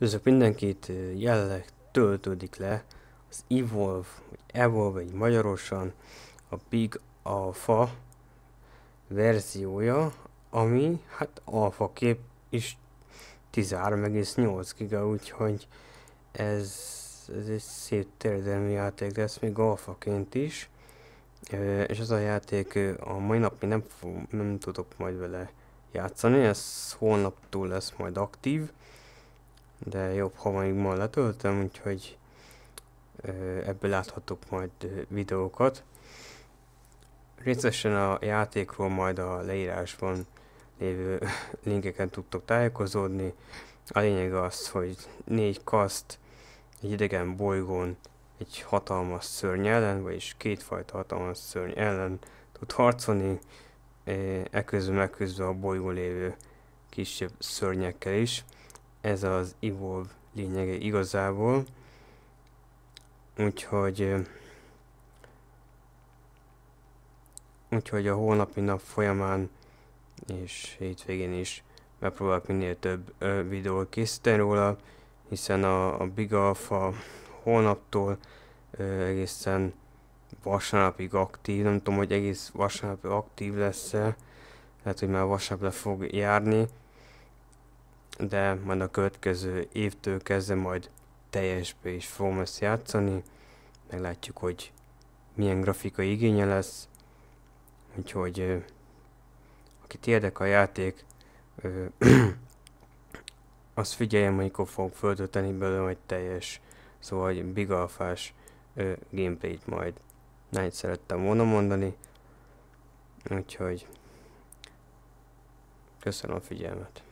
Üdvözlök mindenkit, jelenleg töltődik le az Evolve, vagy Evolve egy magyarosan, a Big Alpha verziója, ami hát alfa kép is 13,8 giga, úgyhogy ez, ez egy szép terjedelmi játék lesz, még alfaként is. És az a játék a mai nap nem, fog, nem tudok majd vele játszani, ez holnaptól lesz majd aktív de jobb, ha még ma letöltöm, úgyhogy ebből láthatok majd videókat. Részesen a játékról majd a leírásban lévő linkeken tudtok tájékozódni. A lényeg az, hogy négy kaszt egy idegen bolygón egy hatalmas szörny ellen, vagyis kétfajta hatalmas szörny ellen tud harcolni, eközben megküzdve a bolygó lévő kisebb szörnyekkel is ez az Evolve lényege igazából. Úgyhogy úgyhogy a holnapi nap folyamán és hétvégén is megpróbálok minél több ö, videót készíteni róla, hiszen a, a Big Alpha holnaptól ö, egészen vasárnapig aktív, nem tudom, hogy egész vasárnapig aktív lesz-e, lehet, hogy már vasárnap le fog járni, de majd a következő évtől kezdve majd teljesbe is fogom ezt játszani. Meglátjuk, hogy milyen grafikai igénye lesz. Úgyhogy akit érdekel a játék, azt figyeljem, amikor fogok föltölteni belőle majd teljes, szóval egy big alfás gameplayt majd. Nányt szerettem volna mondani. Úgyhogy köszönöm a figyelmet.